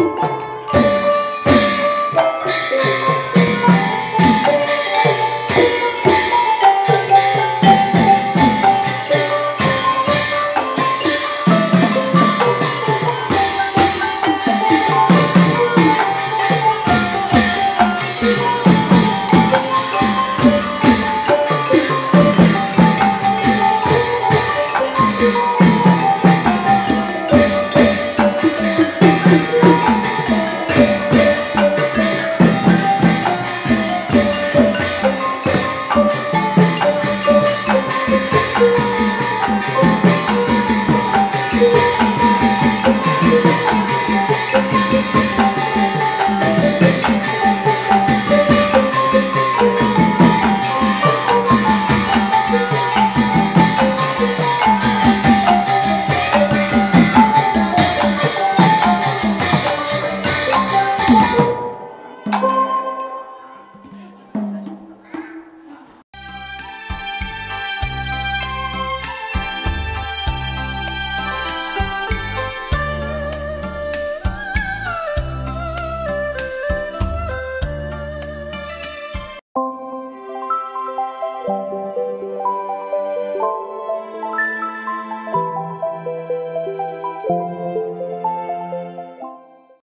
Bye.